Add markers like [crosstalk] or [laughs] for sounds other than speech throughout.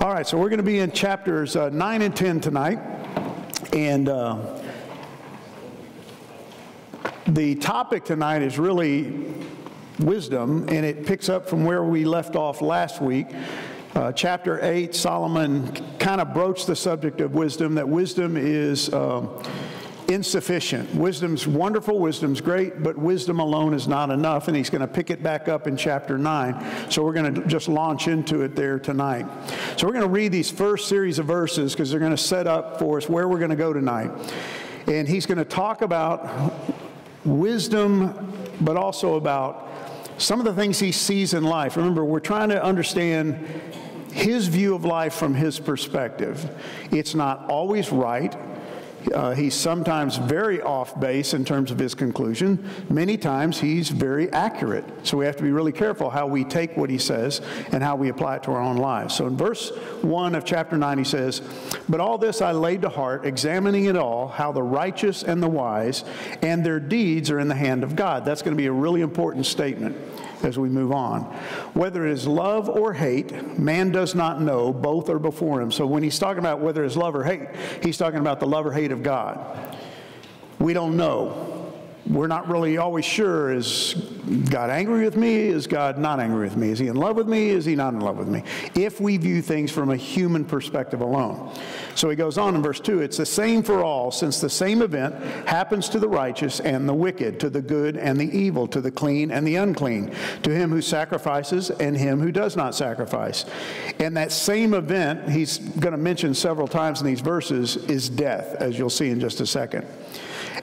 All right, so we're going to be in chapters uh, 9 and 10 tonight. And uh, the topic tonight is really wisdom, and it picks up from where we left off last week. Uh, chapter 8, Solomon kind of broached the subject of wisdom, that wisdom is. Um, insufficient. Wisdom's wonderful, wisdom's great, but wisdom alone is not enough, and he's going to pick it back up in chapter 9. So we're going to just launch into it there tonight. So we're going to read these first series of verses because they're going to set up for us where we're going to go tonight. And he's going to talk about wisdom, but also about some of the things he sees in life. Remember, we're trying to understand his view of life from his perspective. It's not always right. Uh, he's sometimes very off base in terms of his conclusion. Many times he's very accurate. So we have to be really careful how we take what he says and how we apply it to our own lives. So in verse 1 of chapter 9, he says, But all this I laid to heart, examining it all, how the righteous and the wise and their deeds are in the hand of God. That's going to be a really important statement as we move on. Whether it is love or hate, man does not know. Both are before him. So when he's talking about whether it's love or hate, he's talking about the love or hate of God. We don't know we're not really always sure is God angry with me? Is God not angry with me? Is he in love with me? Is he not in love with me? If we view things from a human perspective alone. So he goes on in verse 2 it's the same for all, since the same event happens to the righteous and the wicked, to the good and the evil, to the clean and the unclean, to him who sacrifices and him who does not sacrifice. And that same event, he's going to mention several times in these verses, is death, as you'll see in just a second.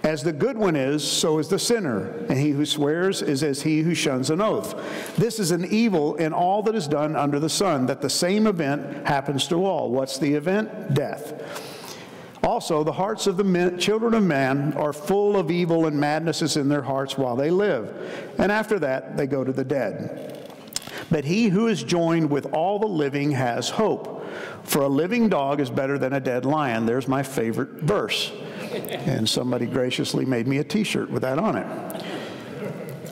As the good one is, so is the sinner, and he who swears is as he who shuns an oath. This is an evil in all that is done under the sun, that the same event happens to all. What's the event? Death. Also, the hearts of the men, children of man are full of evil and madnesses in their hearts while they live, and after that they go to the dead. But he who is joined with all the living has hope. For a living dog is better than a dead lion. There's my favorite verse and somebody graciously made me a t shirt with that on it.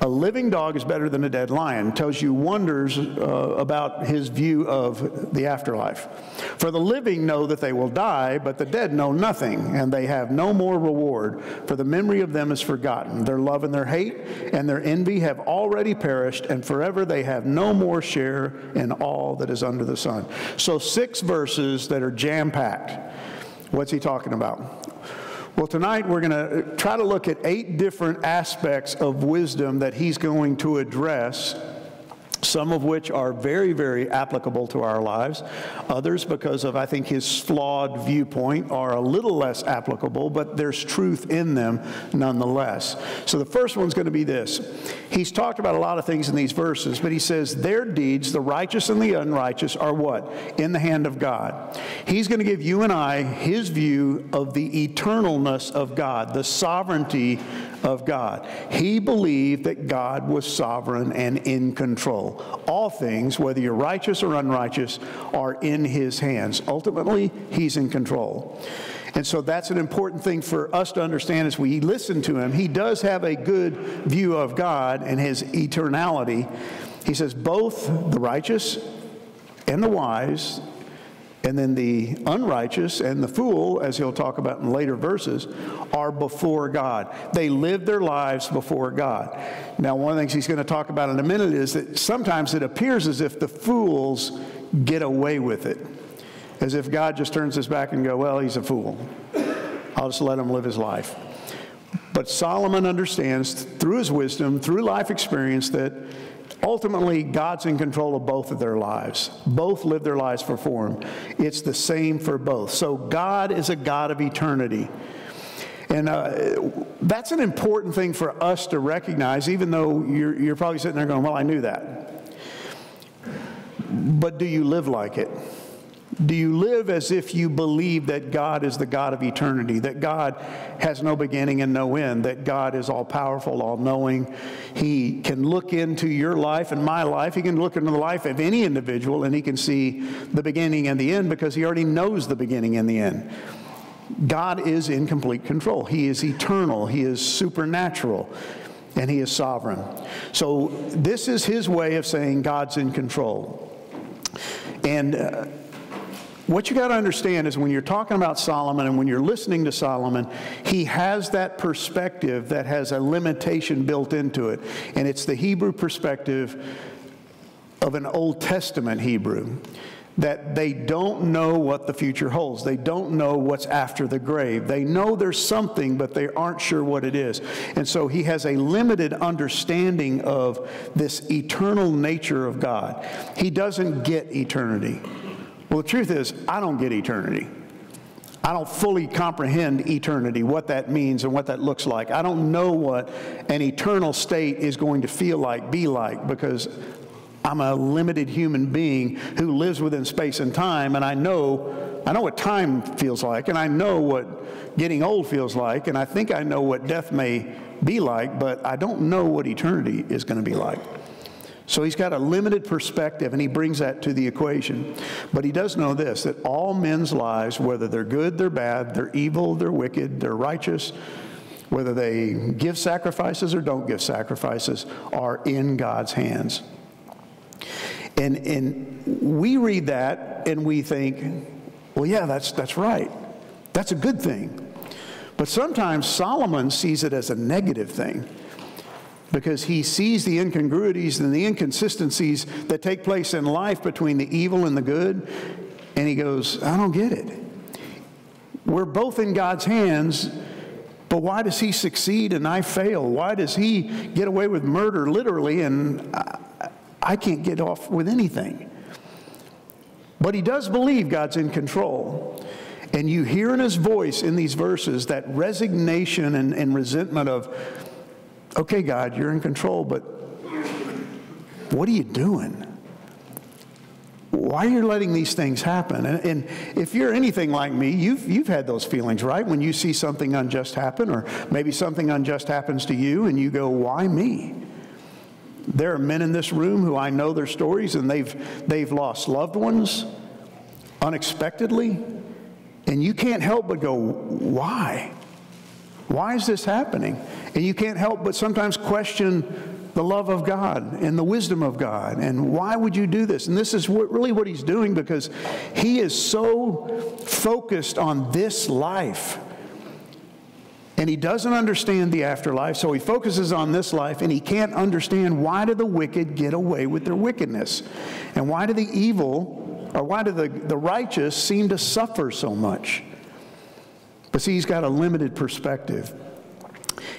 A living dog is better than a dead lion. Tells you wonders uh, about his view of the afterlife. For the living know that they will die, but the dead know nothing, and they have no more reward, for the memory of them is forgotten. Their love and their hate and their envy have already perished, and forever they have no more share in all that is under the sun. So, six verses that are jam packed. What's he talking about? Well, tonight we're going to uh, try to look at eight different aspects of wisdom that he's going to address some of which are very, very applicable to our lives. Others, because of, I think, his flawed viewpoint, are a little less applicable, but there's truth in them nonetheless. So the first one's going to be this. He's talked about a lot of things in these verses, but he says, Their deeds, the righteous and the unrighteous, are what? In the hand of God. He's going to give you and I his view of the eternalness of God, the sovereignty of God. He believed that God was sovereign and in control. All things, whether you're righteous or unrighteous, are in His hands. Ultimately, He's in control. And so that's an important thing for us to understand as we listen to Him. He does have a good view of God and His eternality. He says, both the righteous and the wise and then the unrighteous and the fool, as he'll talk about in later verses, are before God. They live their lives before God. Now, one of the things he's going to talk about in a minute is that sometimes it appears as if the fools get away with it, as if God just turns his back and go, well, he's a fool. I'll just let him live his life. But Solomon understands through his wisdom, through life experience, that Ultimately, God's in control of both of their lives. Both live their lives for Him. It's the same for both. So God is a God of eternity. And uh, that's an important thing for us to recognize, even though you're, you're probably sitting there going, Well, I knew that. But do you live like it? Do you live as if you believe that God is the God of eternity, that God has no beginning and no end, that God is all powerful, all knowing? He can look into your life and my life. He can look into the life of any individual and he can see the beginning and the end because he already knows the beginning and the end. God is in complete control. He is eternal, He is supernatural, and He is sovereign. So, this is His way of saying God's in control. And uh, what you got to understand is when you're talking about Solomon and when you're listening to Solomon, he has that perspective that has a limitation built into it. And it's the Hebrew perspective of an Old Testament Hebrew that they don't know what the future holds. They don't know what's after the grave. They know there's something, but they aren't sure what it is. And so he has a limited understanding of this eternal nature of God. He doesn't get eternity. Well, the truth is, I don't get eternity. I don't fully comprehend eternity, what that means and what that looks like. I don't know what an eternal state is going to feel like, be like, because I'm a limited human being who lives within space and time, and I know, I know what time feels like, and I know what getting old feels like, and I think I know what death may be like, but I don't know what eternity is going to be like. So he's got a limited perspective, and he brings that to the equation. But he does know this that all men's lives, whether they're good, they're bad, they're evil, they're wicked, they're righteous, whether they give sacrifices or don't give sacrifices, are in God's hands. And, and we read that and we think, well, yeah, that's, that's right. That's a good thing. But sometimes Solomon sees it as a negative thing because he sees the incongruities and the inconsistencies that take place in life between the evil and the good, and he goes, I don't get it. We're both in God's hands, but why does he succeed and I fail? Why does he get away with murder, literally, and I, I can't get off with anything? But he does believe God's in control. And you hear in his voice in these verses that resignation and, and resentment of, okay, God, you're in control, but what are you doing? Why are you letting these things happen? And, and, if you're anything like me, you've, you've had those feelings, right? When you see something unjust happen, or maybe something unjust happens to you, and you go, why me? There are men in this room who I know their stories, and they've, they've lost loved ones unexpectedly, and you can't help but go, why? Why is this happening? And you can't help but sometimes question the love of God and the wisdom of God. And why would you do this? And this is what, really what he's doing because he is so focused on this life. And he doesn't understand the afterlife, so he focuses on this life and he can't understand why do the wicked get away with their wickedness? And why do the evil, or why do the, the righteous seem to suffer so much? But see, he's got a limited perspective.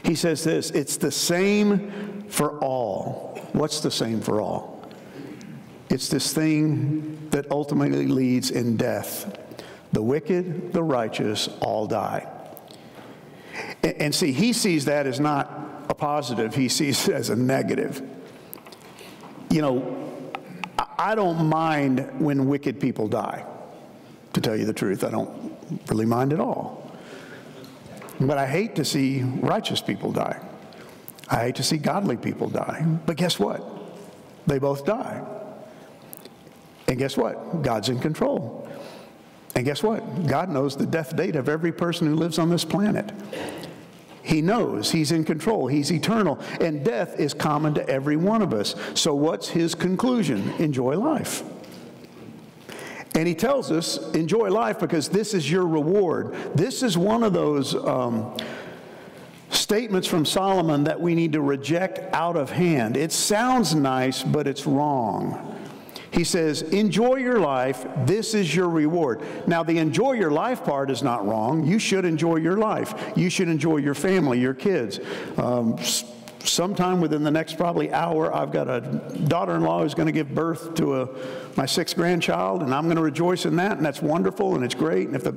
He says this it's the same for all. What's the same for all? It's this thing that ultimately leads in death. The wicked, the righteous all die. And, see, he sees that as not a positive, he sees it as a negative. You know, I don't mind when wicked people die, to tell you the truth. I don't really mind at all. But I hate to see righteous people die. I hate to see godly people die. But guess what? They both die. And guess what? God's in control. And guess what? God knows the death date of every person who lives on this planet. He knows He's in control. He's eternal. And death is common to every one of us. So, what's His conclusion? Enjoy life. And he tells us, enjoy life because this is your reward. This is one of those um, statements from Solomon that we need to reject out of hand. It sounds nice, but it's wrong. He says, enjoy your life. This is your reward. Now, the enjoy your life part is not wrong. You should enjoy your life. You should enjoy your family, your kids. Um, sometime within the next probably hour, I've got a daughter-in-law who's going to give birth to a, my sixth grandchild, and I'm going to rejoice in that, and that's wonderful, and it's great. And if the,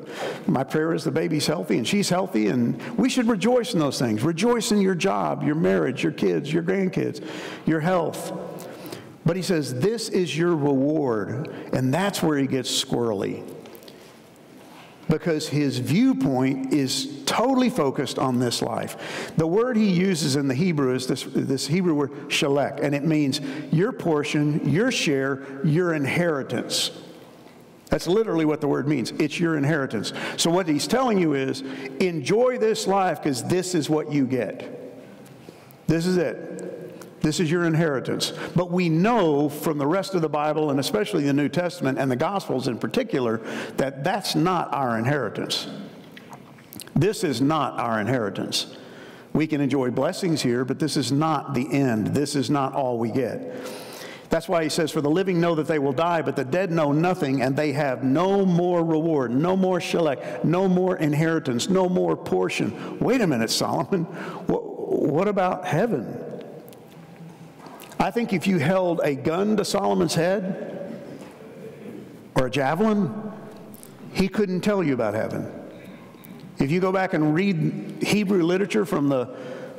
my prayer is the baby's healthy and she's healthy, and we should rejoice in those things. Rejoice in your job, your marriage, your kids, your grandkids, your health. But he says, this is your reward, and that's where he gets squirrely because his viewpoint is totally focused on this life. The word he uses in the Hebrew is this, this Hebrew word shalek, and it means your portion, your share, your inheritance. That's literally what the word means. It's your inheritance. So, what he's telling you is enjoy this life because this is what you get. This is it. This is your inheritance. But we know from the rest of the Bible, and especially the New Testament and the Gospels in particular, that that's not our inheritance. This is not our inheritance. We can enjoy blessings here, but this is not the end. This is not all we get. That's why he says, For the living know that they will die, but the dead know nothing, and they have no more reward, no more shelek, no more inheritance, no more portion. Wait a minute, Solomon. What about heaven? I think if you held a gun to Solomon's head or a javelin, he couldn't tell you about heaven. If you go back and read Hebrew literature from the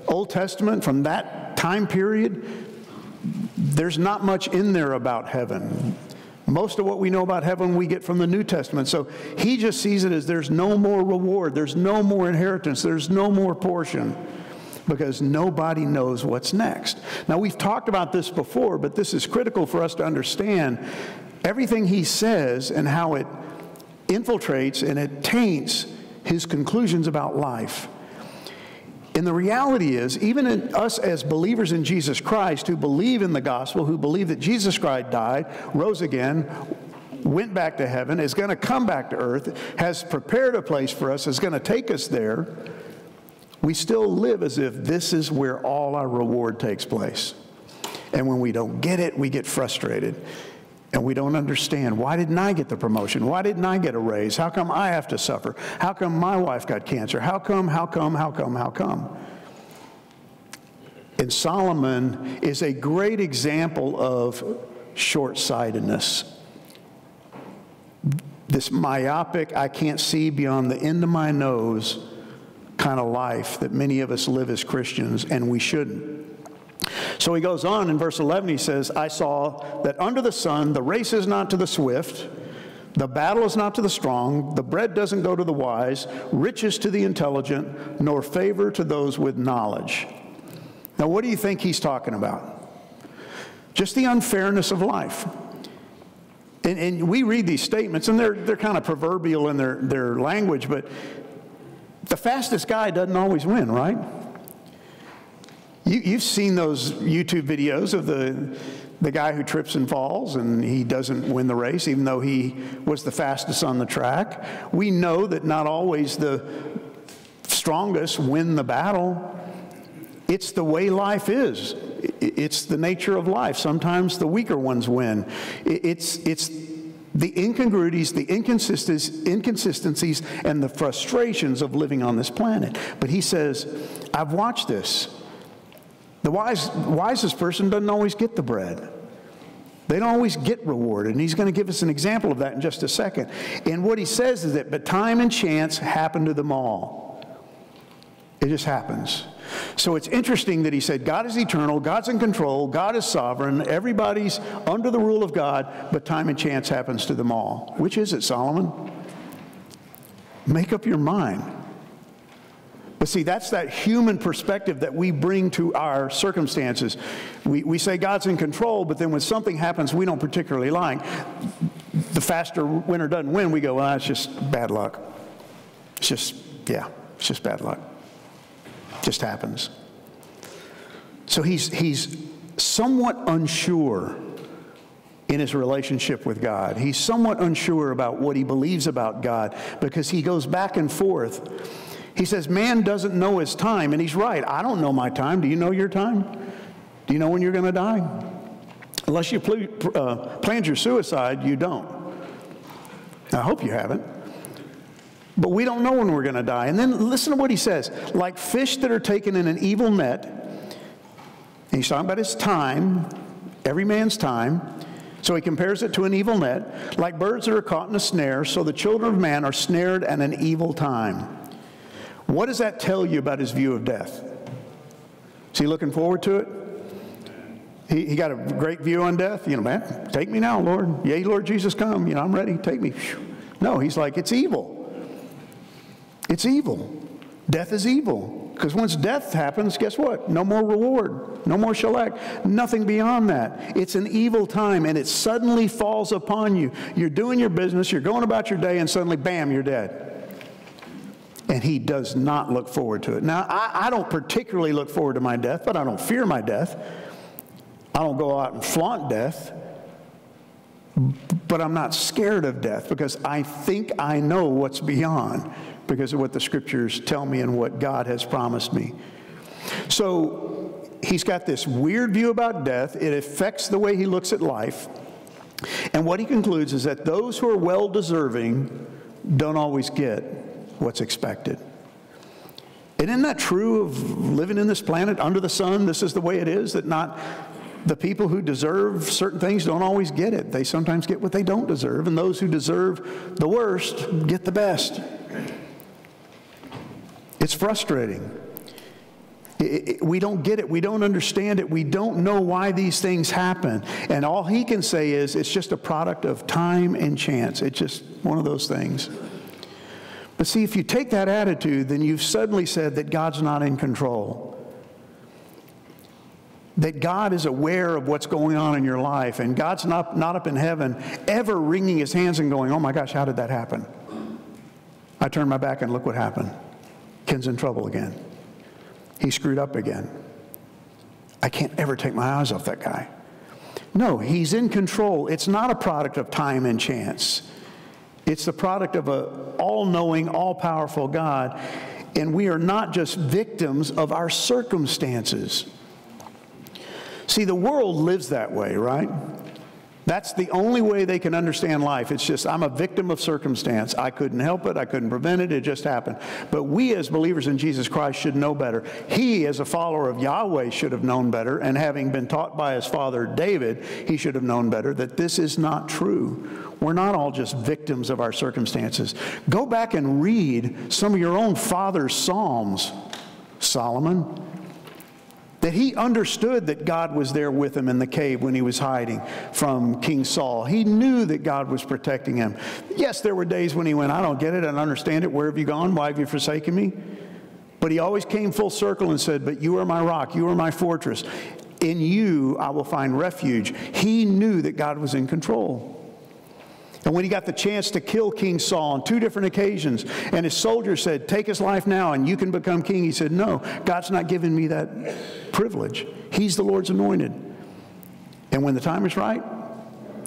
Old Testament, from that time period, there's not much in there about heaven. Most of what we know about heaven we get from the New Testament. So he just sees it as there's no more reward, there's no more inheritance, there's no more portion because nobody knows what's next. Now, we've talked about this before, but this is critical for us to understand everything he says and how it infiltrates and it taints his conclusions about life. And the reality is, even in us as believers in Jesus Christ who believe in the gospel, who believe that Jesus Christ died, rose again, went back to heaven, is going to come back to earth, has prepared a place for us, is going to take us there we still live as if this is where all our reward takes place. And when we don't get it, we get frustrated. And we don't understand why didn't I get the promotion? Why didn't I get a raise? How come I have to suffer? How come my wife got cancer? How come, how come, how come, how come? And Solomon is a great example of short sightedness. This myopic, I can't see beyond the end of my nose kind of life that many of us live as Christians, and we shouldn't. So he goes on in verse 11, he says, I saw that under the sun the race is not to the swift, the battle is not to the strong, the bread doesn't go to the wise, riches to the intelligent, nor favor to those with knowledge. Now, what do you think he's talking about? Just the unfairness of life. And, and we read these statements, and they're, they're kind of proverbial in their, their language, but the fastest guy doesn't always win, right? You, have seen those YouTube videos of the, the guy who trips and falls and he doesn't win the race, even though he was the fastest on the track. We know that not always the strongest win the battle. It's the way life is. It's the nature of life. Sometimes the weaker ones win. It's, it's the incongruities, the inconsistencies, and the frustrations of living on this planet. But he says, I've watched this. The wise, wisest person doesn't always get the bread. They don't always get rewarded. And he's going to give us an example of that in just a second. And what he says is that, but time and chance happen to them all. It just happens. So it's interesting that he said, God is eternal, God's in control, God is sovereign, everybody's under the rule of God, but time and chance happens to them all. Which is it, Solomon? Make up your mind. But see, that's that human perspective that we bring to our circumstances. We, we say God's in control, but then when something happens we don't particularly like, the faster winner doesn't win, we go, well, it's just bad luck. It's just, yeah, it's just bad luck. Just happens. So he's, he's somewhat unsure in his relationship with God. He's somewhat unsure about what he believes about God because he goes back and forth. He says, Man doesn't know his time, and he's right. I don't know my time. Do you know your time? Do you know when you're going to die? Unless you pl- uh, planned your suicide, you don't. I hope you haven't. But we don't know when we're going to die. And then listen to what he says like fish that are taken in an evil net, and he's talking about his time, every man's time. So he compares it to an evil net, like birds that are caught in a snare, so the children of man are snared at an evil time. What does that tell you about his view of death? Is he looking forward to it? He, he got a great view on death. You know, man, take me now, Lord. Yea, Lord Jesus, come. You know, I'm ready. Take me. No, he's like, it's evil. It's evil. Death is evil. Because once death happens, guess what? No more reward, no more shelek, nothing beyond that. It's an evil time and it suddenly falls upon you. You're doing your business, you're going about your day, and suddenly, bam, you're dead. And he does not look forward to it. Now, I, I don't particularly look forward to my death, but I don't fear my death. I don't go out and flaunt death, but I'm not scared of death because I think I know what's beyond because of what the scriptures tell me and what God has promised me. So he's got this weird view about death. It affects the way he looks at life. And what he concludes is that those who are well deserving don't always get what's expected. And isn't that true of living in this planet under the sun? This is the way it is, that not the people who deserve certain things don't always get it. They sometimes get what they don't deserve, and those who deserve the worst get the best. It's frustrating. It, it, we don't get it. We don't understand it. We don't know why these things happen. And all he can say is it's just a product of time and chance. It's just one of those things. But see, if you take that attitude, then you've suddenly said that God's not in control. That God is aware of what's going on in your life, and God's not, not up in heaven ever wringing his hands and going, Oh my gosh, how did that happen? I turned my back and look what happened. Ken's in trouble again. He screwed up again. I can't ever take my eyes off that guy. No, he's in control. It's not a product of time and chance. It's the product of an all knowing, all powerful God. And we are not just victims of our circumstances. See, the world lives that way, right? That's the only way they can understand life. It's just, I'm a victim of circumstance. I couldn't help it. I couldn't prevent it. It just happened. But we, as believers in Jesus Christ, should know better. He, as a follower of Yahweh, should have known better. And having been taught by his father David, he should have known better that this is not true. We're not all just victims of our circumstances. Go back and read some of your own father's Psalms, Solomon that he understood that God was there with him in the cave when he was hiding from King Saul. He knew that God was protecting him. Yes, there were days when he went, I don't get it, I don't understand it. Where have you gone? Why have you forsaken me? But he always came full circle and said, But you are my rock, you are my fortress. In you I will find refuge. He knew that God was in control. And when he got the chance to kill King Saul on two different occasions, and his soldiers said, Take his life now and you can become king, he said, No, God's not giving me that privilege. He's the Lord's anointed. And when the time is right,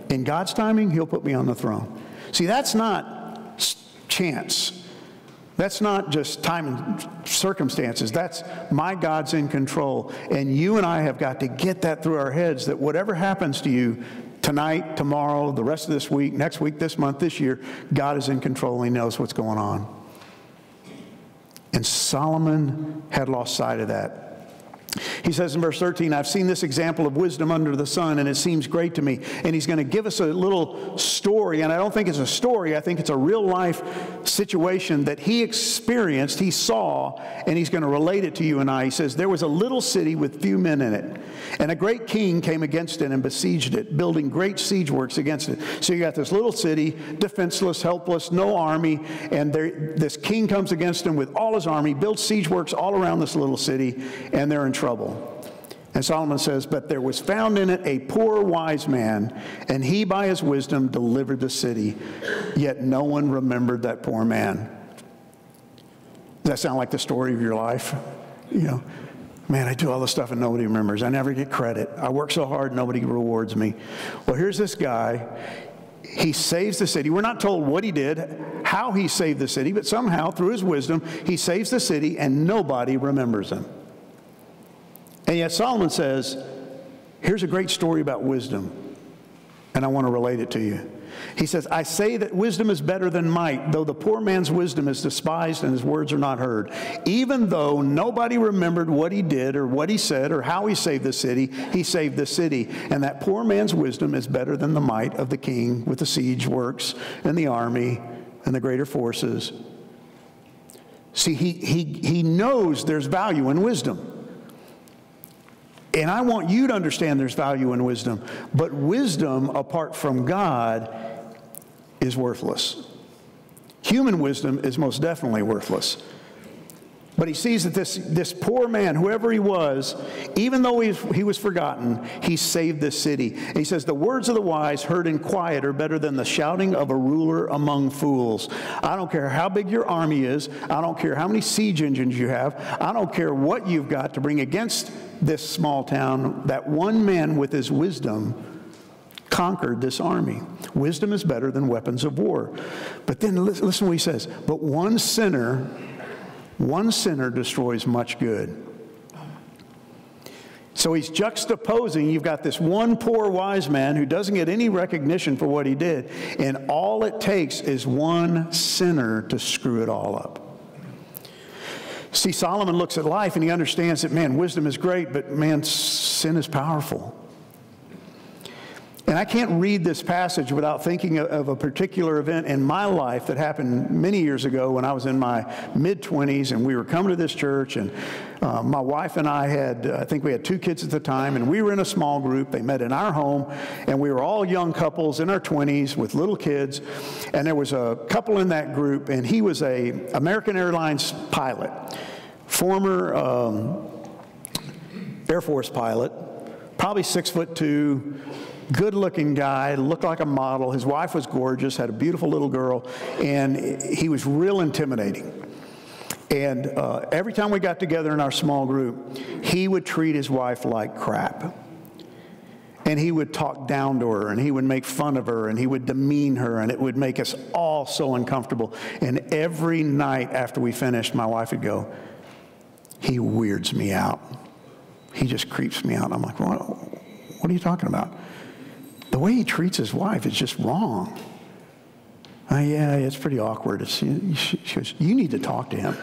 in God's timing, he'll put me on the throne. See, that's not chance. That's not just time and circumstances. That's my God's in control. And you and I have got to get that through our heads that whatever happens to you, tonight, tomorrow, the rest of this week, next week, this month, this year, God is in control. He knows what's going on. And Solomon had lost sight of that. He says in verse 13, I've seen this example of wisdom under the sun, and it seems great to me. And he's going to give us a little story, and I don't think it's a story, I think it's a real life situation that he experienced, he saw, and he's going to relate it to you and I. He says, There was a little city with few men in it, and a great king came against it and besieged it, building great siege works against it. So you got this little city, defenseless, helpless, no army, and there, this king comes against him with all his army, builds siege works all around this little city, and they're in trouble. And Solomon says, But there was found in it a poor wise man, and he by his wisdom delivered the city. Yet no one remembered that poor man. Does that sound like the story of your life? You know, man, I do all this stuff and nobody remembers. I never get credit. I work so hard, nobody rewards me. Well, here's this guy. He saves the city. We're not told what he did, how he saved the city, but somehow, through his wisdom, he saves the city and nobody remembers him. And yet Solomon says, here's a great story about wisdom, and I want to relate it to you. He says, I say that wisdom is better than might, though the poor man's wisdom is despised and his words are not heard. Even though nobody remembered what he did or what he said or how he saved the city, he saved the city. And that poor man's wisdom is better than the might of the king with the siege works and the army and the greater forces. See, he, he, he knows there's value in wisdom. And I want you to understand there's value in wisdom. But wisdom apart from God is worthless. Human wisdom is most definitely worthless. But he sees that this, this poor man, whoever he was, even though he, he was forgotten, he saved this city. And he says, The words of the wise heard in quiet are better than the shouting of a ruler among fools. I don't care how big your army is, I don't care how many siege engines you have, I don't care what you've got to bring against this small town. That one man with his wisdom conquered this army. Wisdom is better than weapons of war. But then listen, listen what he says. But one sinner one sinner destroys much good. So he's juxtaposing. You've got this one poor wise man who doesn't get any recognition for what he did, and all it takes is one sinner to screw it all up. See, Solomon looks at life and he understands that, man, wisdom is great, but man, sin is powerful. And I can't read this passage without thinking of a particular event in my life that happened many years ago when I was in my mid 20s and we were coming to this church. And uh, my wife and I had, I think we had two kids at the time, and we were in a small group. They met in our home, and we were all young couples in our 20s with little kids. And there was a couple in that group, and he was a American Airlines pilot, former um, Air Force pilot, probably six foot two good looking guy, looked like a model. His wife was gorgeous, had a beautiful little girl, and he was real intimidating. And uh, every time we got together in our small group, he would treat his wife like crap. And he would talk down to her, and he would make fun of her, and he would demean her, and it would make us all so uncomfortable. And every night after we finished, my wife would go, He weirds me out. He just creeps me out. I'm like, What, what are you talking about? the way he treats his wife is just wrong. Uh, yeah, it's pretty awkward. It's, she, she goes, you need to talk to him.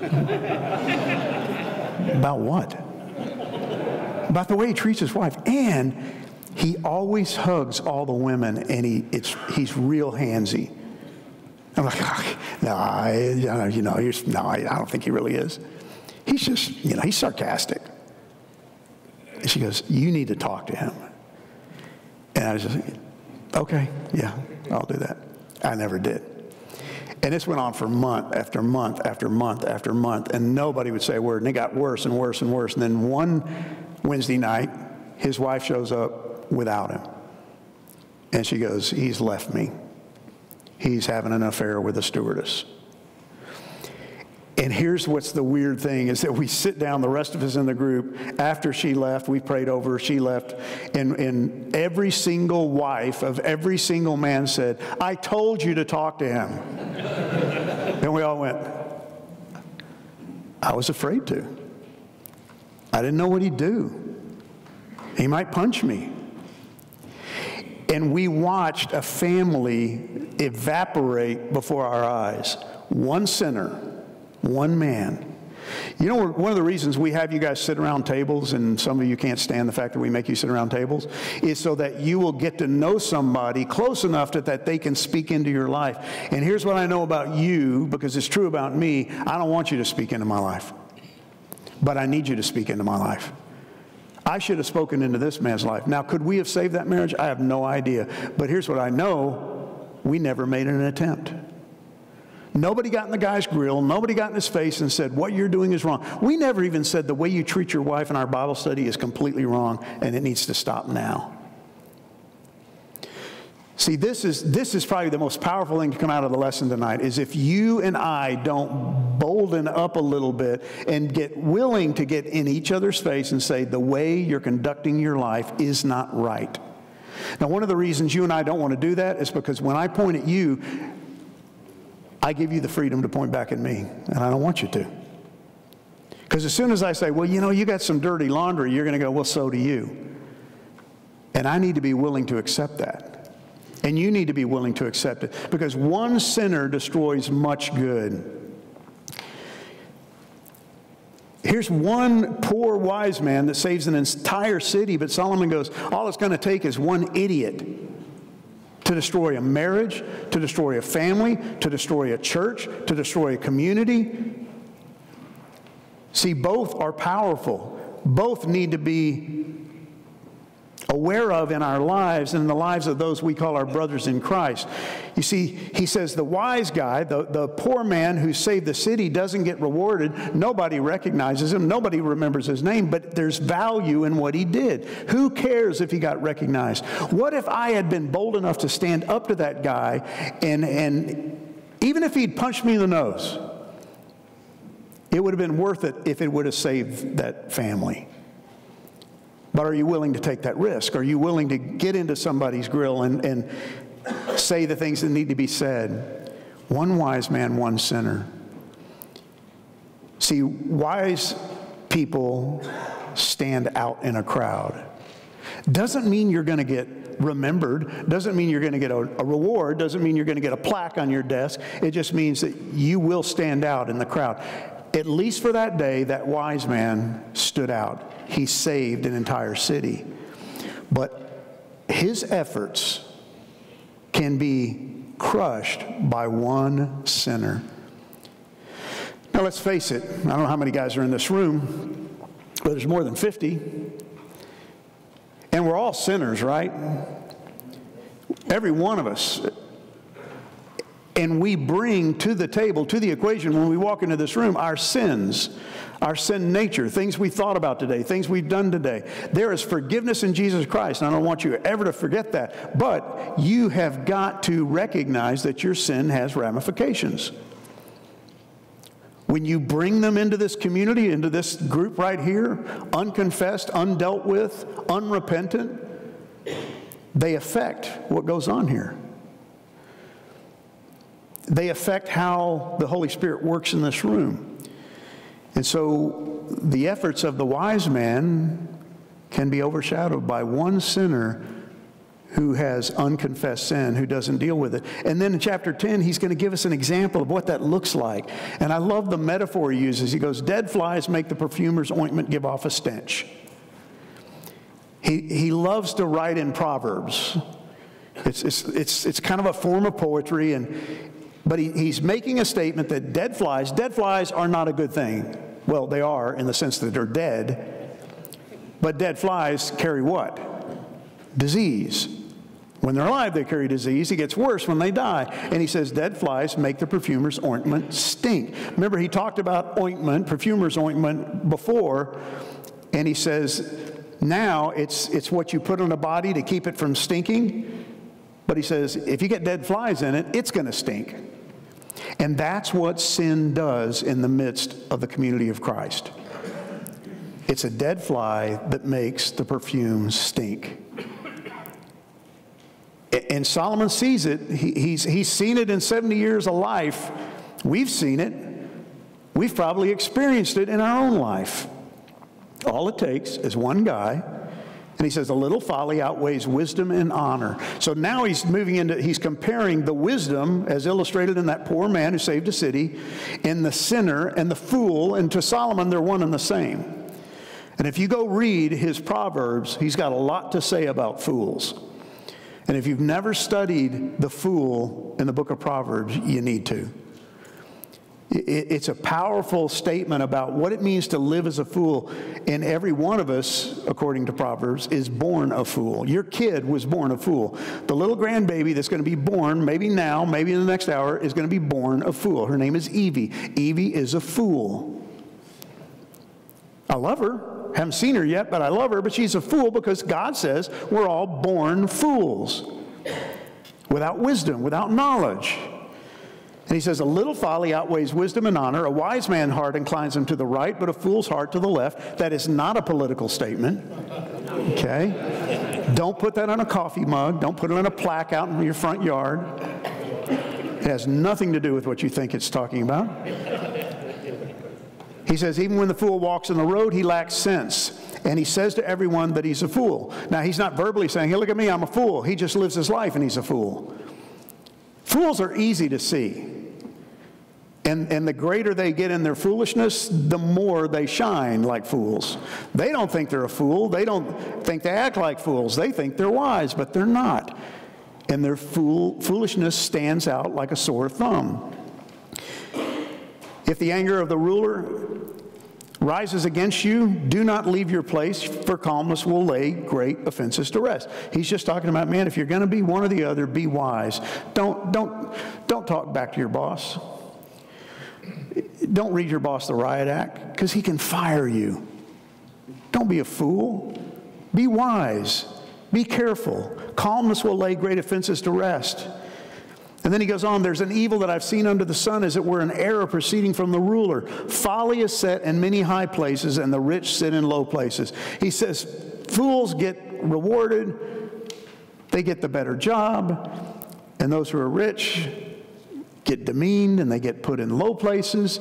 [laughs] About what? About the way he treats his wife. And he always hugs all the women, and he, it's, he's real handsy. I'm like, oh, no, I, you know, no, I, I don't think he really is. He's just, you know, he's sarcastic. And she goes, you need to talk to him. And I was just, okay, yeah, I'll do that. I never did. And this went on for month after month after month after month, and nobody would say a word. And it got worse and worse and worse. And then one Wednesday night, his wife shows up without him. And she goes, He's left me. He's having an affair with a stewardess. And here's what's the weird thing is that we sit down, the rest of us in the group, after she left, we prayed over her, she left, and, and every single wife of every single man said, I told you to talk to him. [laughs] and we all went, I was afraid to. I didn't know what he'd do. He might punch me. And we watched a family evaporate before our eyes. One sinner one man. You know, one of the reasons we have you guys sit around tables, and some of you can't stand the fact that we make you sit around tables, is so that you will get to know somebody close enough to, that they can speak into your life. And here's what I know about you, because it's true about me I don't want you to speak into my life, but I need you to speak into my life. I should have spoken into this man's life. Now, could we have saved that marriage? I have no idea. But here's what I know we never made an attempt. Nobody got in the guy's grill. Nobody got in his face and said, What you're doing is wrong. We never even said the way you treat your wife in our Bible study is completely wrong and it needs to stop now. See, this is, this is probably the most powerful thing to come out of the lesson tonight is if you and I don't bolden up a little bit and get willing to get in each other's face and say, the way you're conducting your life is not right. Now, one of the reasons you and I don't want to do that is because when I point at you, I give you the freedom to point back at me, and I don't want you to. Because as soon as I say, well, you know, you got some dirty laundry, you're going to go, well, so do you. And I need to be willing to accept that. And you need to be willing to accept it. Because one sinner destroys much good. Here's one poor wise man that saves an entire city, but Solomon goes, all it's going to take is one idiot to destroy a marriage, to destroy a family, to destroy a church, to destroy a community. See, both are powerful. Both need to be aware of in our lives and in the lives of those we call our brothers in Christ. You see, he says the wise guy, the, the poor man who saved the city, doesn't get rewarded. Nobody recognizes him, nobody remembers his name, but there's value in what he did. Who cares if he got recognized? What if I had been bold enough to stand up to that guy and, and even if he'd punched me in the nose, it would have been worth it if it would have saved that family. But are you willing to take that risk? Are you willing to get into somebody's grill and, and say the things that need to be said? One wise man, one sinner. See, wise people stand out in a crowd. Doesn't mean you're going to get remembered, doesn't mean you're going to get a, a, reward, doesn't mean you're going to get a plaque on your desk. It just means that you will stand out in the crowd. At least for that day, that wise man stood out. He saved an entire city. But his efforts can be crushed by one sinner. Now, let's face it, I don't know how many guys are in this room, but there's more than 50. And we're all sinners, right? Every one of us and we bring to the table, to the equation, when we walk into this room, our sins, our sin nature, things we thought about today, things we've done today. There is forgiveness in Jesus Christ. And I don't want you ever to forget that. But you have got to recognize that your sin has ramifications. When you bring them into this community, into this group right here, unconfessed, undealt with, unrepentant, they affect what goes on here they affect how the Holy Spirit works in this room. And so the efforts of the wise man can be overshadowed by one sinner who has unconfessed sin, who doesn't deal with it. And then in chapter 10, he's going to give us an example of what that looks like. And I love the metaphor he uses. He goes, Dead flies make the perfumer's ointment give off a stench. He, he loves to write in Proverbs. It's, it's, it's, it's kind of a form of poetry, and, but he, he's making a statement that dead flies, dead flies are not a good thing. Well, they are in the sense that they're dead. But dead flies carry what? Disease. When they're alive, they carry disease. It gets worse when they die. And he says, Dead flies make the perfumer's ointment stink. Remember, he talked about ointment, perfumer's ointment, before. And he says, Now it's, it's what you put on a body to keep it from stinking. But he says, If you get dead flies in it, it's going to stink. And that's what sin does in the midst of the community of Christ. It's a dead fly that makes the perfume stink. And Solomon sees it. he's, he's seen it in 70 years of life. We've seen it. We've probably experienced it in our own life. All it takes is one guy and he says, a little folly outweighs wisdom and honor. So now he's moving into, he's comparing the wisdom, as illustrated in that poor man who saved a city, and the sinner and the fool. And to Solomon, they're one and the same. And if you go read his Proverbs, he's got a lot to say about fools. And if you've never studied the fool in the book of Proverbs, you need to. It's a powerful statement about what it means to live as a fool. And every one of us, according to Proverbs, is born a fool. Your kid was born a fool. The little grandbaby that's going to be born, maybe now, maybe in the next hour, is going to be born a fool. Her name is Evie. Evie is a fool. I love her. Haven't seen her yet, but I love her. But she's a fool because God says we're all born fools without wisdom, without knowledge. And he says, A little folly outweighs wisdom and honor. A wise man's heart inclines him to the right, but a fool's heart to the left. That is not a political statement. Okay? Don't put that on a coffee mug. Don't put it on a plaque out in your front yard. It has nothing to do with what you think it's talking about. He says, even when the fool walks in the road, he lacks sense. And he says to everyone that he's a fool. Now, he's not verbally saying, hey, look at me, I'm a fool. He just lives his life and he's a fool. Fools are easy to see. And, and the greater they get in their foolishness, the more they shine like fools. They don't think they're a fool. They don't think they act like fools. They think they're wise, but they're not. And their fool, foolishness stands out like a sore thumb. If the anger of the ruler rises against you, do not leave your place, for calmness will lay great offenses to rest. He's just talking about, man, if you're going to be one or the other, be wise. Don't, don't, don't talk back to your boss. Don't read your boss the riot act, because he can fire you. Don't be a fool. Be wise. Be careful. Calmness will lay great offenses to rest. And then he goes on, there's an evil that I've seen under the sun, as it were an error proceeding from the ruler. Folly is set in many high places, and the rich sit in low places. He says, fools get rewarded, they get the better job, and those who are rich get demeaned and they get put in low places.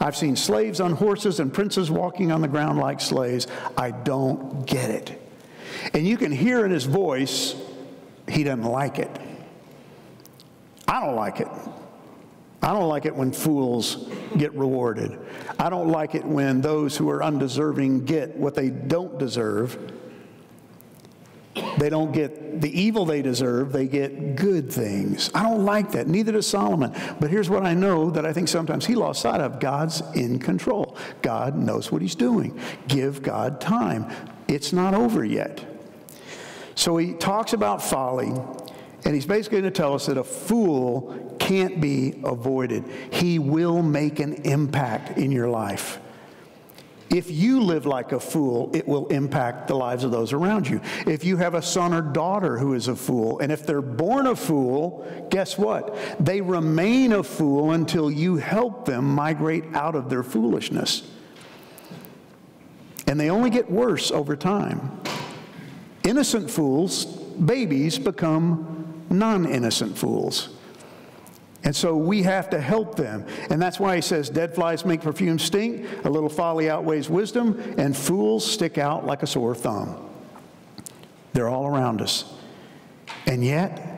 I've seen slaves on horses and princes walking on the ground like slaves. I don't get it. And you can hear in his voice, he doesn't like it. I don't like it. I don't like it when fools get rewarded. I don't like it when those who are undeserving get what they don't deserve. They don't get the evil they deserve, they get good things. I don't like that. Neither does Solomon. But here's what I know that I think sometimes he lost sight of God's in control. God knows what he's doing. Give God time. It's not over yet. So he talks about folly and he's basically going to tell us that a fool can't be avoided. He will make an impact in your life. If you live like a fool, it will impact the lives of those around you. If you have a son or daughter who is a fool, and if they're born a fool, guess what? They remain a fool until you help them migrate out of their foolishness. And they only get worse over time. Innocent fools, babies, become non innocent fools. And so we have to help them. And that's why he says, Dead flies make perfume stink, a little folly outweighs wisdom, and fools stick out like a sore thumb. They're all around us. And yet,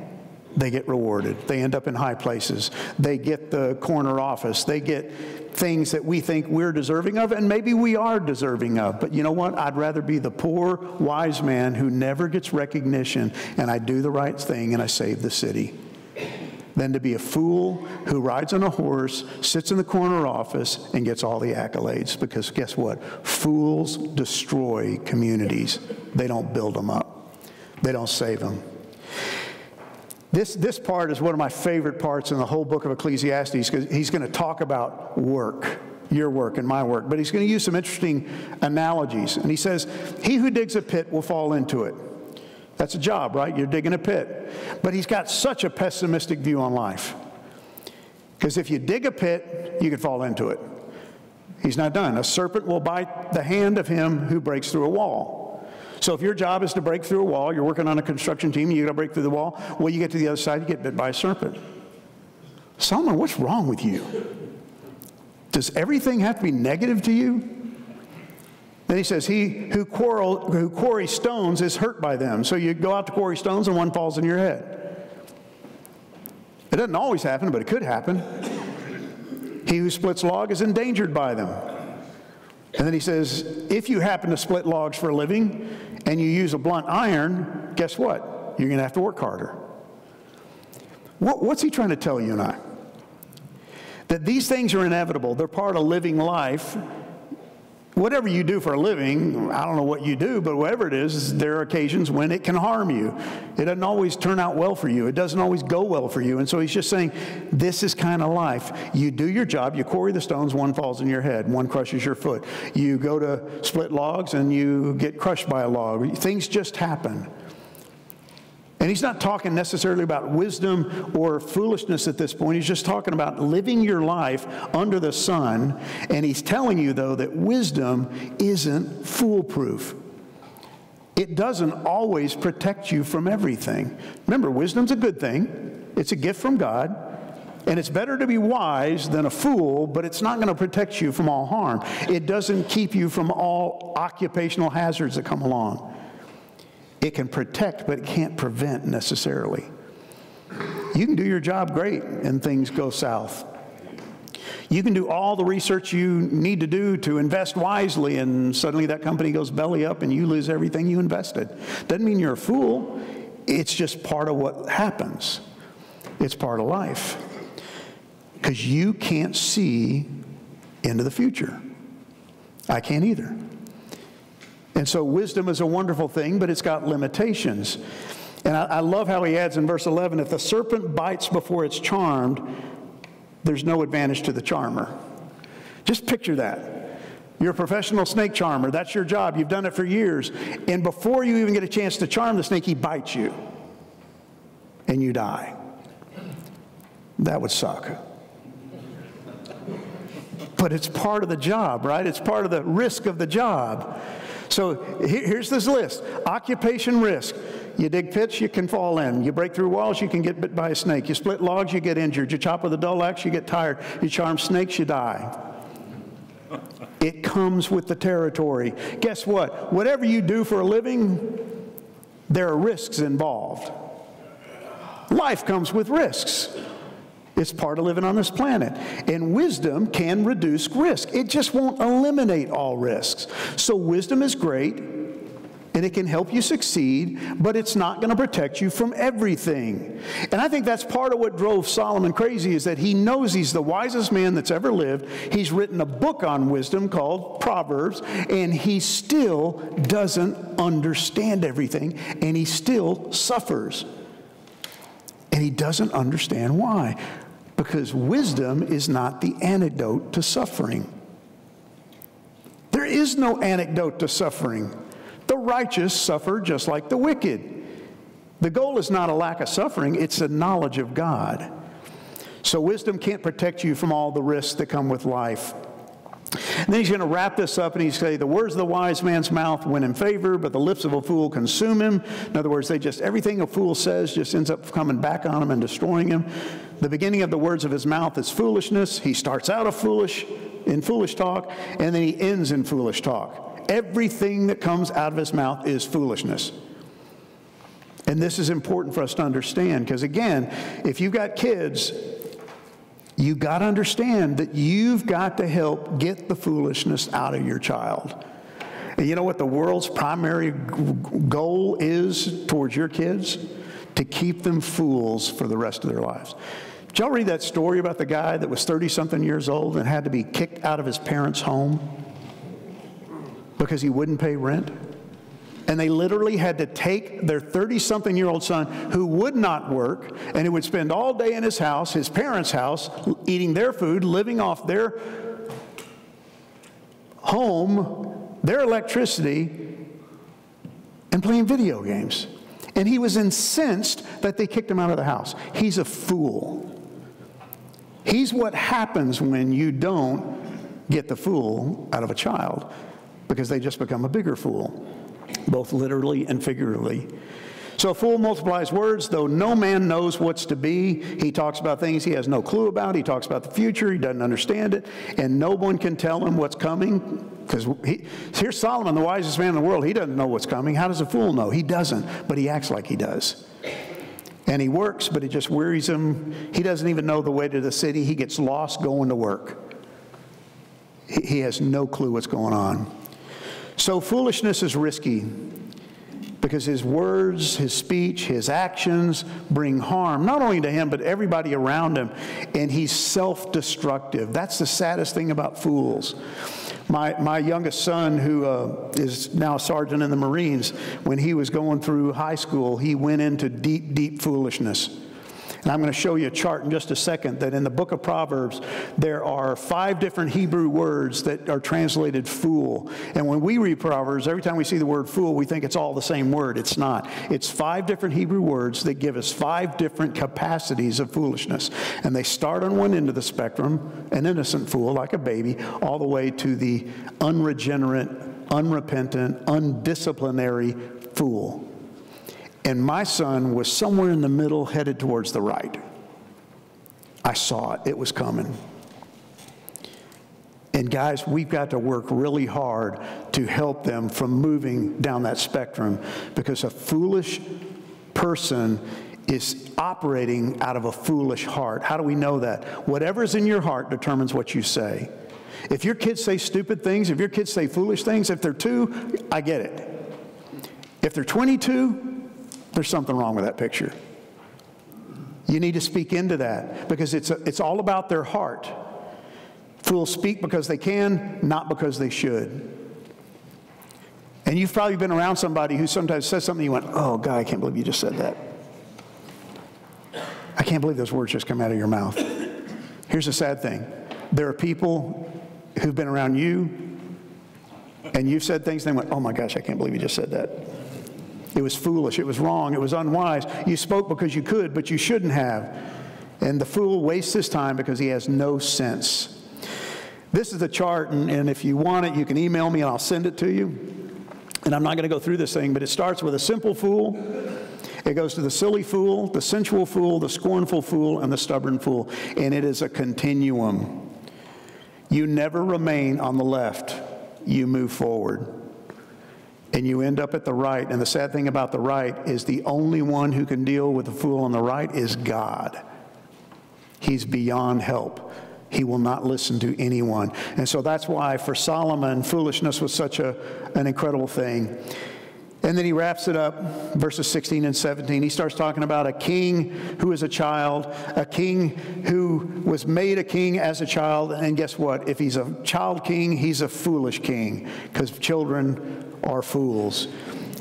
they get rewarded. They end up in high places. They get the corner office. They get things that we think we're deserving of, and maybe we are deserving of. But you know what? I'd rather be the poor, wise man who never gets recognition, and I do the right thing and I save the city, than to be a fool who rides on a horse, sits in the corner office, and gets all the accolades. Because guess what? Fools destroy communities, they don't build them up, they don't save them. This, this part is one of my favorite parts in the whole book of Ecclesiastes because he's going to talk about work, your work and my work, but he's going to use some interesting analogies. And he says, He who digs a pit will fall into it. That's a job, right? You're digging a pit. But he's got such a pessimistic view on life. Because if you dig a pit, you could fall into it. He's not done. A serpent will bite the hand of him who breaks through a wall. So if your job is to break through a wall, you're working on a construction team, you got to break through the wall. Well, you get to the other side, you get bit by a serpent. Solomon, what's wrong with you? Does everything have to be negative to you? Then he says, He who, quarrel, who quarries stones is hurt by them. So you go out to quarry stones and one falls in your head. It doesn't always happen, but it could happen. He who splits log is endangered by them. And then he says, if you happen to split logs for a living and you use a blunt iron, guess what? You're going to have to work harder. What, what's he trying to tell you and I? That these things are inevitable. They're part of living life whatever you do for a living, I don't know what you do, but whatever it is, there are occasions when it can harm you. It doesn't always turn out well for you. It doesn't always go well for you. And so he's just saying, this is kind of life. You do your job, you quarry the stones, one falls in your head, one crushes your foot. You go to split logs and you get crushed by a log. Things just happen. And he's not talking necessarily about wisdom or foolishness at this point. He's just talking about living your life under the sun. And he's telling you, though, that wisdom isn't foolproof. It doesn't always protect you from everything. Remember, wisdom's a good thing, it's a gift from God. And it's better to be wise than a fool, but it's not going to protect you from all harm. It doesn't keep you from all occupational hazards that come along. It can protect, but it can't prevent necessarily. You can do your job great and things go south. You can do all the research you need to do to invest wisely, and suddenly that company goes belly up and you lose everything you invested. Doesn't mean you're a fool, it's just part of what happens. It's part of life. Because you can't see into the future. I can't either. And so wisdom is a wonderful thing, but it's got limitations. And I, I, love how he adds in verse 11 if the serpent bites before it's charmed, there's no advantage to the charmer. Just picture that. You're a professional snake charmer. That's your job. You've done it for years. And before you even get a chance to charm the snake, he bites you. And you die. That would suck. But it's part of the job, right? It's part of the risk of the job. So here's this list occupation risk. You dig pits, you can fall in. You break through walls, you can get bit by a snake. You split logs, you get injured. You chop with a dull axe, you get tired. You charm snakes, you die. It comes with the territory. Guess what? Whatever you do for a living, there are risks involved. Life comes with risks. It's part of living on this planet. And wisdom can reduce risk. It just won't eliminate all risks. So wisdom is great and it can help you succeed, but it's not going to protect you from everything. And I think that's part of what drove Solomon crazy is that he knows he's the wisest man that's ever lived. He's written a book on wisdom called Proverbs, and he still doesn't understand everything, and he still suffers. And he doesn't understand why because wisdom is not the antidote to suffering. There is no antidote to suffering. The righteous suffer just like the wicked. The goal is not a lack of suffering, it's a knowledge of God. So, wisdom can't protect you from all the risks that come with life. And then he's going to wrap this up and he's say, The words of the wise man's mouth win in favor, but the lips of a fool consume him. In other words, they just, everything a fool says just ends up coming back on him and destroying him. The beginning of the words of his mouth is foolishness. He starts out a foolish, in foolish talk, and then he ends in foolish talk. Everything that comes out of his mouth is foolishness. And this is important for us to understand because, again, if you've got kids, you got to understand that you've got to help get the foolishness out of your child. And you know what the world's primary goal is towards your kids? To keep them fools for the rest of their lives. Did y'all read that story about the guy that was 30 something years old and had to be kicked out of his parents' home because he wouldn't pay rent? And they literally had to take their 30 something year old son who would not work and who would spend all day in his house, his parents' house, eating their food, living off their home, their electricity, and playing video games. And he was incensed that they kicked him out of the house. He's a fool. He's what happens when you don't get the fool out of a child because they just become a bigger fool both literally and figuratively. So a fool multiplies words, though no man knows what's to be. He talks about things he has no clue about. He talks about the future. He doesn't understand it. And no one can tell him what's coming. Because here's Solomon, the wisest man in the world. He doesn't know what's coming. How does a fool know? He doesn't, but he acts like he does. And he works, but it just wearies him. He doesn't even know the way to the city. He gets lost going to work. He has no clue what's going on. So foolishness is risky because his words, his speech, his actions bring harm, not only to him, but everybody around him. And he's self destructive. That's the saddest thing about fools. My, my youngest son, who uh, is now a sergeant in the Marines, when he was going through high school, he went into deep, deep foolishness. And I'm going to show you a chart in just a second that in the book of Proverbs, there are five different Hebrew words that are translated fool. And when we read Proverbs, every time we see the word fool, we think it's all the same word. It's not. It's five different Hebrew words that give us five different capacities of foolishness. And they start on one end of the spectrum, an innocent fool, like a baby, all the way to the unregenerate, unrepentant, undisciplinary fool and my son was somewhere in the middle, headed towards the right. I saw it, it was coming. And guys, we've got to work really hard to help them from moving down that spectrum because a foolish person is operating out of a foolish heart. How do we know that? Whatever's in your heart determines what you say. If your kids say stupid things, if your kids say foolish things, if they're two, I get it. If they're 22, there's something wrong with that picture. You need to speak into that because it's, a, it's all about their heart. Fools speak because they can, not because they should. And you've probably been around somebody who sometimes says something you went, oh, God, I can't believe you just said that. I can't believe those words just come out of your mouth. Here's the sad thing there are people who've been around you, and you've said things, and they went, oh my gosh, I can't believe you just said that. It was foolish, it was wrong, it was unwise. You spoke because you could, but you shouldn't have. And the fool wastes his time because he has no sense. This is the chart, and, and if you want it, you can email me and I'll send it to you. And I'm not going to go through this thing, but it starts with a simple fool. It goes to the silly fool, the sensual fool, the scornful fool, and the stubborn fool. And it is a continuum. You never remain on the left, you move forward. And you end up at the right. And the sad thing about the right is the only one who can deal with the fool on the right is God. He's beyond help. He will not listen to anyone. And so that's why for Solomon, foolishness was such a, an incredible thing. And then he wraps it up, verses 16 and 17. He starts talking about a king who is a child, a king who was made a king as a child. And guess what? If he's a child king, he's a foolish king, because children are fools.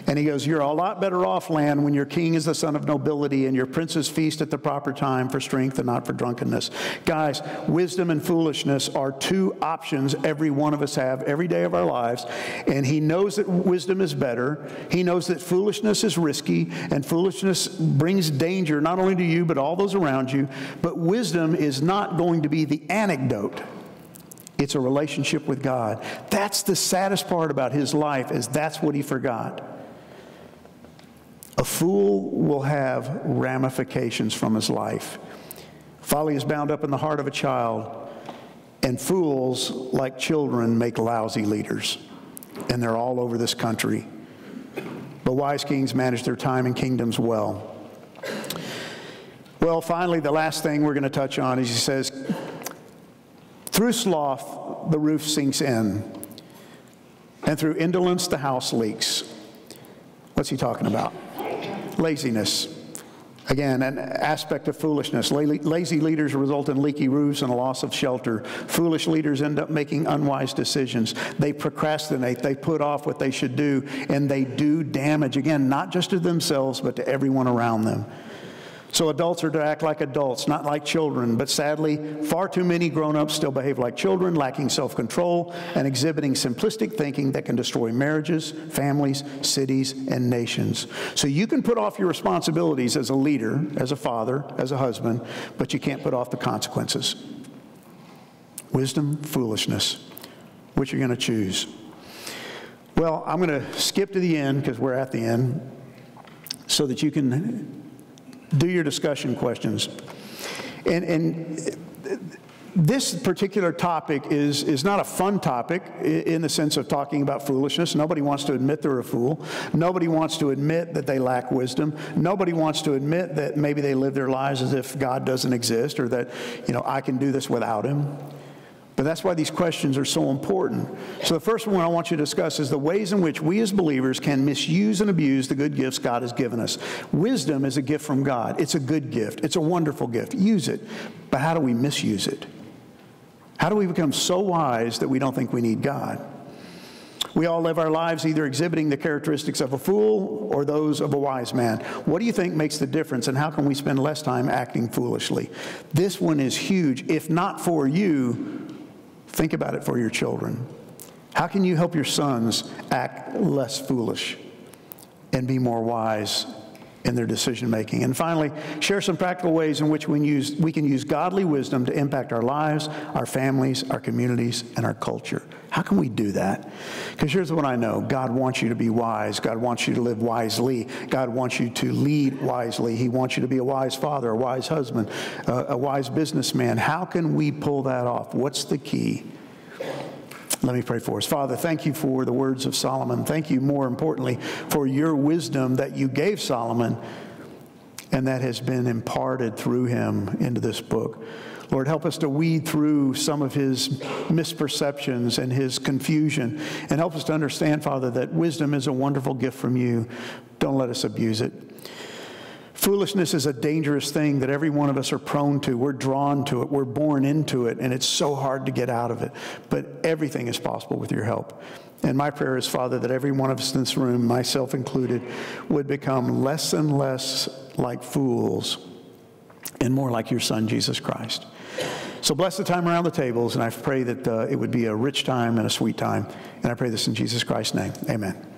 And he goes, You're a lot better off, land, when your king is the son of nobility and your princes feast at the proper time for strength and not for drunkenness. Guys, wisdom and foolishness are two options every one of us have every day of our lives. And he knows that wisdom is better. He knows that foolishness is risky and foolishness brings danger not only to you, but all those around you. But wisdom is not going to be the anecdote. It's a relationship with God. That's the saddest part about his life is that's what he forgot. A fool will have ramifications from his life. Folly is bound up in the heart of a child, and fools, like children, make lousy leaders. And they're all over this country. But wise kings manage their time and kingdoms well. Well, finally, the last thing we're going to touch on is he says, through sloth, the roof sinks in, and through indolence, the house leaks. What's he talking about? Laziness. Again, an aspect of foolishness. Lazy leaders result in leaky roofs and a loss of shelter. Foolish leaders end up making unwise decisions. They procrastinate, they put off what they should do, and they do damage, again, not just to themselves, but to everyone around them. So adults are to act like adults, not like children. But sadly, far too many grown ups still behave like children, lacking self control and exhibiting simplistic thinking that can destroy marriages, families, cities, and nations. So you can put off your responsibilities as a leader, as a father, as a husband, but you can't put off the consequences. Wisdom, foolishness. Which are you're going to choose? Well, I'm going to skip to the end because we're at the end so that you can do your discussion questions. And, and this particular topic is, is not a fun topic in the sense of talking about foolishness. Nobody wants to admit they're a fool. Nobody wants to admit that they lack wisdom. Nobody wants to admit that maybe they live their lives as if God doesn't exist or that, you know, I can do this without him. But that's why these questions are so important. So, the first one I want you to discuss is the ways in which we as believers can misuse and abuse the good gifts God has given us. Wisdom is a gift from God, it's a good gift, it's a wonderful gift. Use it. But how do we misuse it? How do we become so wise that we don't think we need God? We all live our lives either exhibiting the characteristics of a fool or those of a wise man. What do you think makes the difference, and how can we spend less time acting foolishly? This one is huge. If not for you, Think about it for your children. How can you help your sons act less foolish and be more wise in their decision making? And finally, share some practical ways in which we, use, we can use godly wisdom to impact our lives, our families, our communities, and our culture. How can we do that? Because here's what I know God wants you to be wise. God wants you to live wisely. God wants you to lead wisely. He wants you to be a wise father, a wise husband, a wise businessman. How can we pull that off? What's the key? Let me pray for us. Father, thank you for the words of Solomon. Thank you, more importantly, for your wisdom that you gave Solomon and that has been imparted through him into this book. Lord, help us to weed through some of his misperceptions and his confusion, and help us to understand, Father, that wisdom is a wonderful gift from you. Don't let us abuse it. Foolishness is a dangerous thing that every one of us are prone to. We're drawn to it, we're born into it, and it's so hard to get out of it. But everything is possible with your help. And my prayer is, Father, that every one of us in this room, myself included, would become less and less like fools and more like your Son, Jesus Christ. So bless the time around the tables, and I pray that uh, it would be a rich time and a sweet time. And I pray this in Jesus Christ's name. Amen.